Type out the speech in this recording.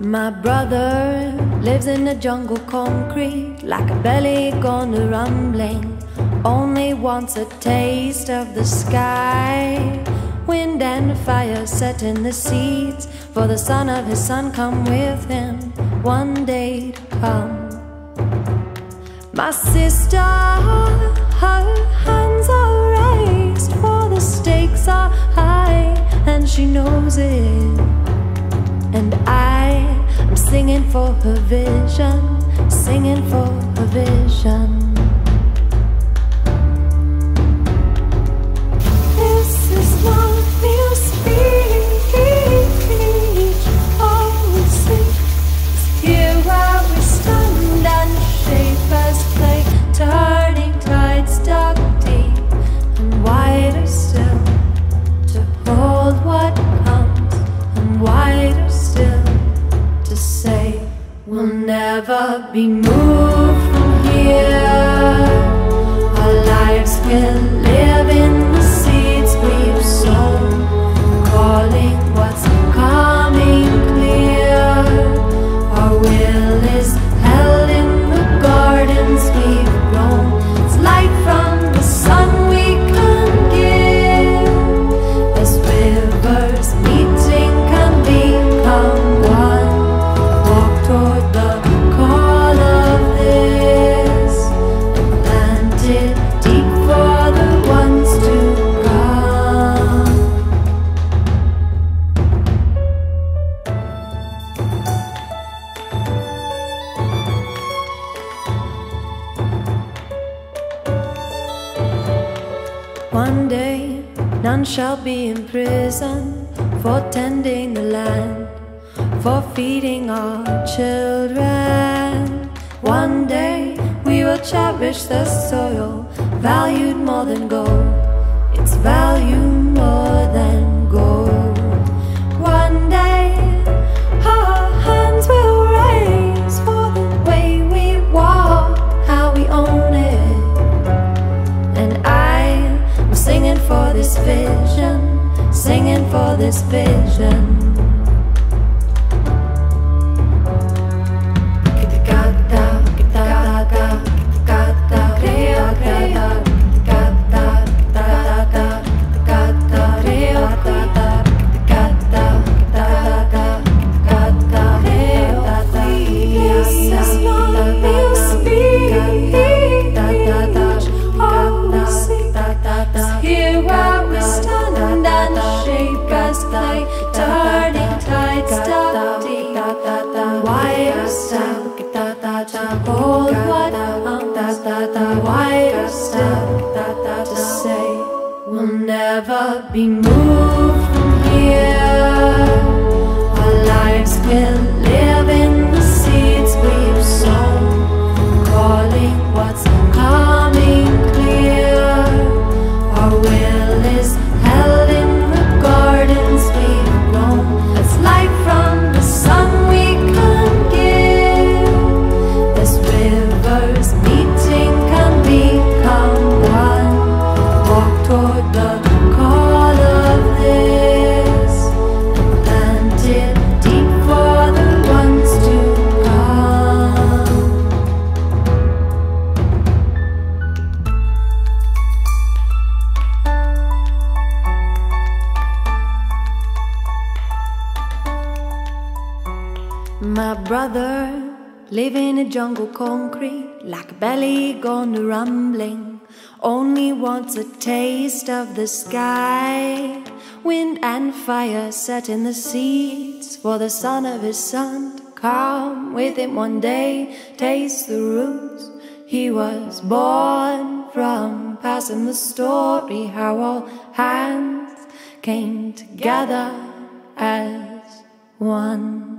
My brother lives in a jungle concrete like a belly gone a rumbling. Only wants a taste of the sky. Wind and fire set in the seeds for the son of his son come with him one day to come. My sister, her hands are raised for the stakes are high and she knows it. And I am singing for her vision, singing for her vision. We'll never be moved from here. Our lives will One day, none shall be in prison for tending the land, for feeding our children. One day, we will cherish the soil, valued more than gold. It's valued hold what comes. Wire stuck to say we'll never be moved My brother live in a jungle concrete like belly gone rumbling. Only wants a taste of the sky. Wind and fire set in the seeds for the son of his son to come with him one day. Taste the roots he was born from. Passing the story how all hands came together as one.